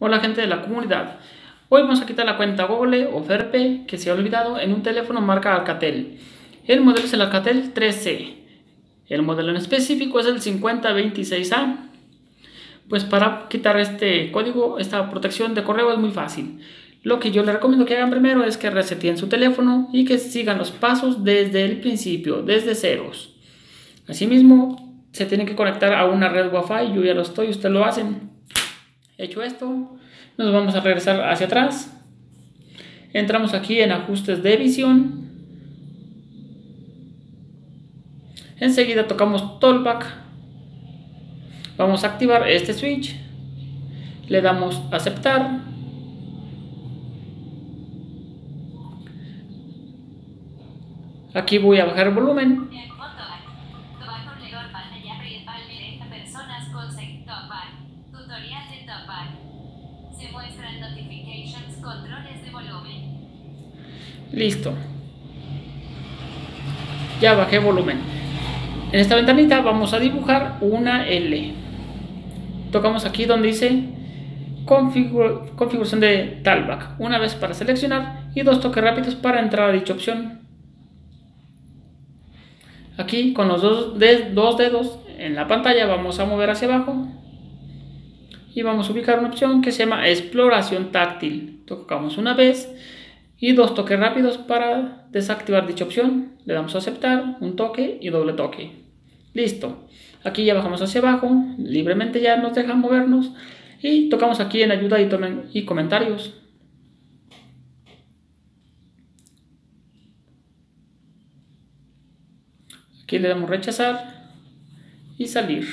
Hola gente de la comunidad. Hoy vamos a quitar la cuenta Google o Ferpe que se ha olvidado en un teléfono marca Alcatel. El modelo es el Alcatel 3C. El modelo en específico es el 5026A. Pues para quitar este código, esta protección de correo es muy fácil. Lo que yo les recomiendo que hagan primero es que reseten su teléfono y que sigan los pasos desde el principio, desde ceros. Asimismo, se tienen que conectar a una red Wi-Fi. Yo ya lo estoy, ustedes lo hacen. Hecho esto, nos vamos a regresar hacia atrás. Entramos aquí en ajustes de visión. Enseguida tocamos Tollback. Vamos a activar este switch. Le damos aceptar. Aquí voy a bajar el volumen. Listo. Ya bajé volumen. En esta ventanita vamos a dibujar una L. Tocamos aquí donde dice configuración de Talback. Una vez para seleccionar y dos toques rápidos para entrar a dicha opción. Aquí con los dos dedos en la pantalla vamos a mover hacia abajo y vamos a ubicar una opción que se llama exploración táctil. Tocamos una vez y dos toques rápidos para desactivar dicha opción. Le damos a aceptar, un toque y doble toque. Listo. Aquí ya bajamos hacia abajo, libremente ya nos deja movernos y tocamos aquí en ayuda y, tomen, y comentarios. Aquí le damos rechazar y salir.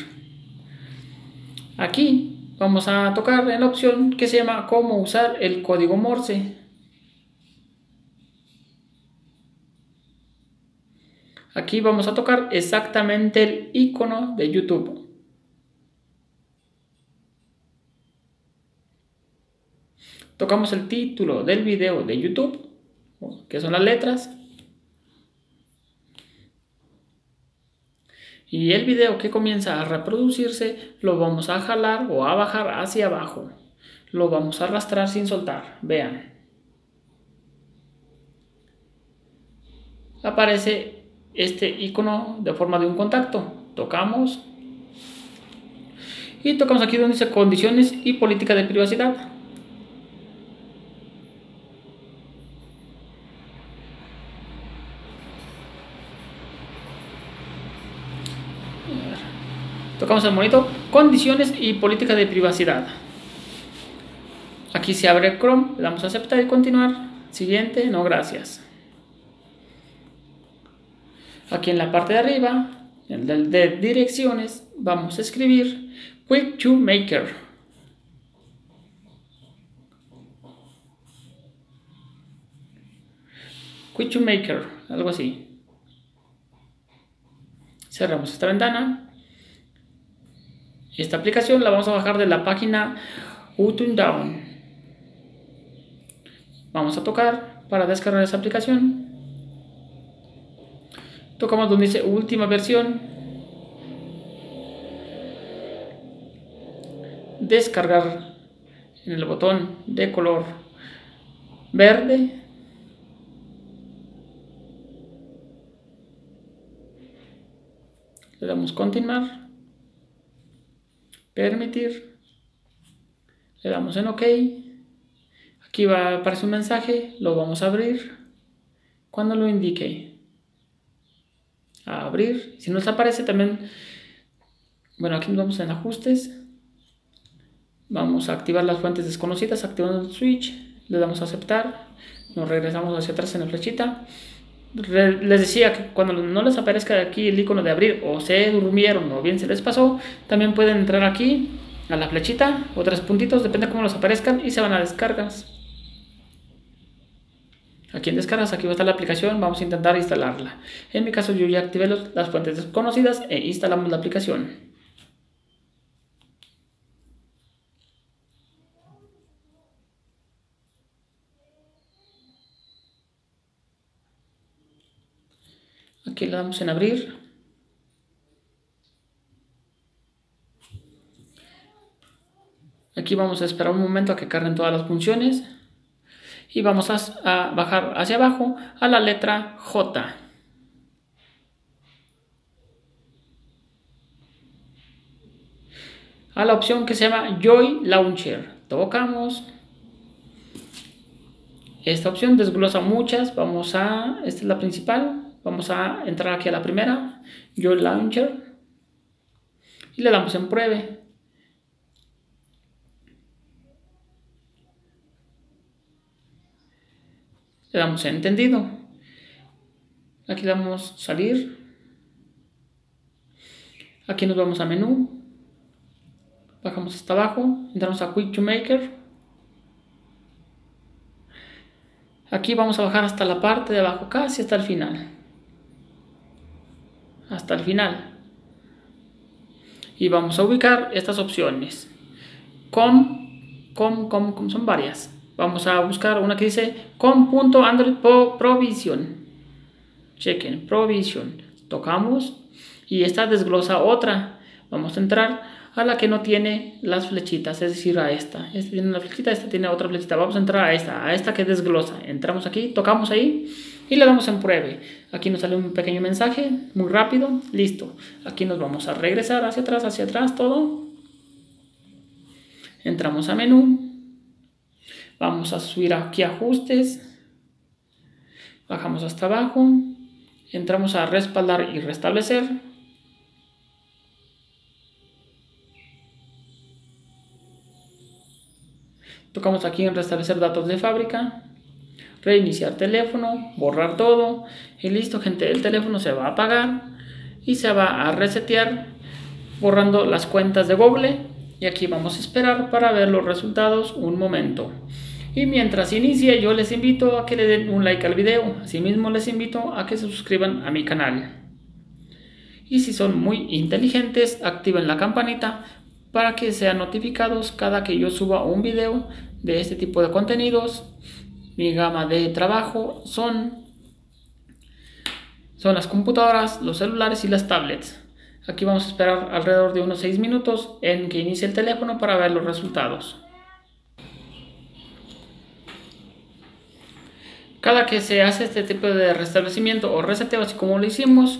Aquí vamos a tocar en la opción que se llama cómo usar el código Morse. Aquí vamos a tocar exactamente el icono de YouTube. Tocamos el título del video de YouTube, que son las letras. Y el video que comienza a reproducirse lo vamos a jalar o a bajar hacia abajo. Lo vamos a arrastrar sin soltar. Vean. Aparece este icono de forma de un contacto. Tocamos y tocamos aquí donde dice condiciones y política de privacidad. Tocamos el monito, condiciones y política de privacidad. Aquí se abre Chrome, le damos a aceptar y continuar. Siguiente, no gracias. Aquí en la parte de arriba, en el de direcciones, vamos a escribir Quick to Maker. Quick to Maker, algo así. Cerramos esta ventana. Esta aplicación la vamos a bajar de la página Utun Down. Vamos a tocar para descargar esa aplicación tocamos donde dice última versión descargar en el botón de color verde le damos continuar. Permitir. Le damos en ok. Aquí va a aparecer un mensaje lo vamos a abrir. Cuando lo indique. A abrir. Si nos aparece también, bueno, aquí nos vamos en ajustes. Vamos a activar las fuentes desconocidas, activando el switch, le damos a aceptar, nos regresamos hacia atrás en la flechita. Les decía que cuando no les aparezca aquí el icono de abrir o se durmieron o bien se les pasó, también pueden entrar aquí a la flechita o tres puntitos, depende de cómo les aparezcan y se van a descargas. Aquí en descargas, aquí va a estar la aplicación, vamos a intentar instalarla. En mi caso yo ya activé las fuentes desconocidas e instalamos la aplicación. Aquí le damos en abrir. Aquí vamos a esperar un momento a que carguen todas las funciones y vamos a, bajar hacia abajo a la letra J. A la opción que se llama Joy Launcher. Tocamos. Esta opción desglosa muchas. Vamos a, esta es la principal. Vamos a entrar aquí a la primera, Joy Launcher. Y le damos en pruebe. Le damos en entendido. Aquí le damos salir. Aquí nos vamos a menú. Bajamos hasta abajo. Entramos a Quick to Maker. Aquí vamos a bajar hasta la parte de abajo, casi hasta el final. Hasta el final. Y vamos a ubicar estas opciones. Com, com, com, com son varias. Vamos a buscar una que dice com.android provision. Chequen, provision. Tocamos y esta desglosa otra. Vamos a entrar a la que no tiene las flechitas, es decir, a esta. Esta tiene una flechita, esta tiene otra flechita. Vamos a entrar a esta, a esta que desglosa. Entramos aquí, tocamos ahí y le damos en pruebe. Aquí nos sale un pequeño mensaje, muy rápido, listo. Aquí nos vamos a regresar hacia atrás, hacia atrás, todo. Entramos a menú, Vamos a subir aquí ajustes. Bajamos hasta abajo. Entramos a respaldar y restablecer. Tocamos aquí en restablecer datos de fábrica. Reiniciar teléfono, borrar todo. Y listo gente, el teléfono se va a apagar y se va a resetear borrando las cuentas de Google. Y aquí vamos a esperar para ver los resultados un momento. Y mientras inicie, yo les invito a que le den un like al video. Asimismo, les invito a que se suscriban a mi canal. Y si son muy inteligentes, activen la campanita para que sean notificados cada que yo suba un video de este tipo de contenidos. Mi gama de trabajo son, son las computadoras, los celulares y las tablets. Aquí vamos a esperar alrededor de unos 6 minutos en que inicie el teléfono para ver los resultados. Cada que se hace este tipo de restablecimiento o reseteo, así como lo hicimos,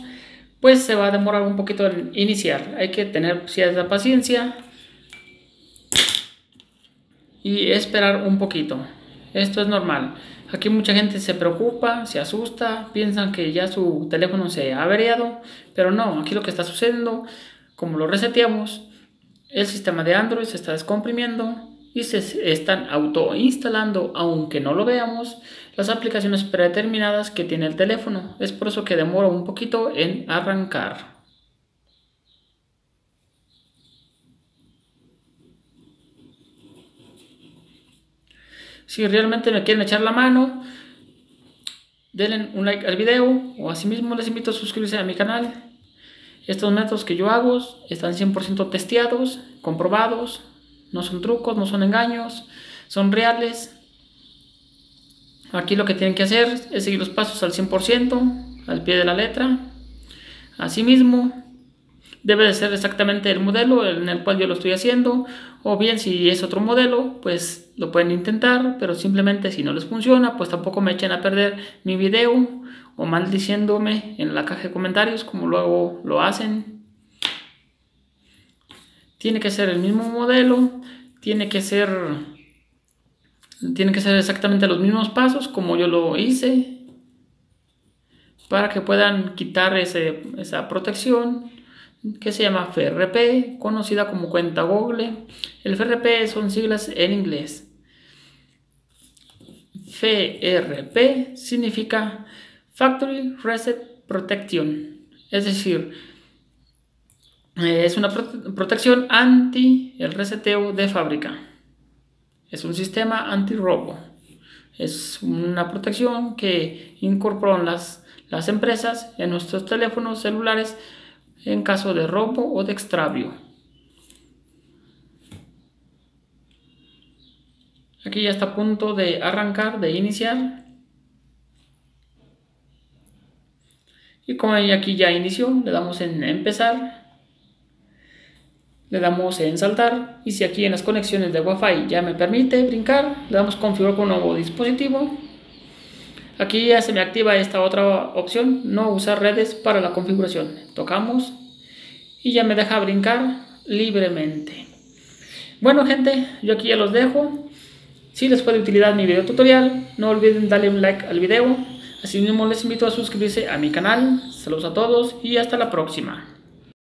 pues se va a demorar un poquito en iniciar. Hay que tener cierta paciencia y esperar un poquito. Esto es normal. Aquí mucha gente se preocupa, se asusta, piensan que ya su teléfono se ha averiado, pero no, aquí lo que está sucediendo, como lo reseteamos, el sistema de Android se está descomprimiendo y se están autoinstalando, aunque no lo veamos, las aplicaciones predeterminadas que tiene el teléfono. Es por eso que demora un poquito en arrancar. Si realmente me quieren echar la mano, denle un like al video o asimismo les invito a suscribirse a mi canal. Estos métodos que yo hago están 100% testeados, comprobados, no son trucos, no son engaños, son reales. Aquí lo que tienen que hacer es seguir los pasos al 100%, al pie de la letra. Asimismo, debe de ser exactamente el modelo en el cual yo lo estoy haciendo. O bien si es otro modelo, pues lo pueden intentar, pero simplemente si no les funciona, pues tampoco me echen a perder mi video o maldiciéndome en la caja de comentarios como luego lo hacen tiene que ser el mismo modelo, tiene que ser, tiene que ser exactamente los mismos pasos como yo lo hice para que puedan quitar esa protección que se llama FRP, conocida como cuenta Google. El FRP son siglas en inglés. FRP significa Factory Reset Protection, es decir, eh, es una protección anti el reseteo de fábrica. Es un sistema anti-robo. Es una protección que incorporan las, las empresas en nuestros teléfonos celulares en caso de robo o de extravío. Aquí ya está a punto de arrancar, de iniciar. Y como aquí ya inició, le damos en empezar le damos en saltar y si aquí en las conexiones de Wi-Fi ya me permite brincar, le damos configurar con nuevo dispositivo. Aquí ya se me activa esta otra opción, no usar redes para la configuración. Tocamos y ya me deja brincar libremente. Bueno gente, yo aquí ya los dejo. Si les fue de utilidad mi video tutorial, no olviden darle un like al video. Asimismo les invito a suscribirse a mi canal. Saludos a todos y hasta la próxima.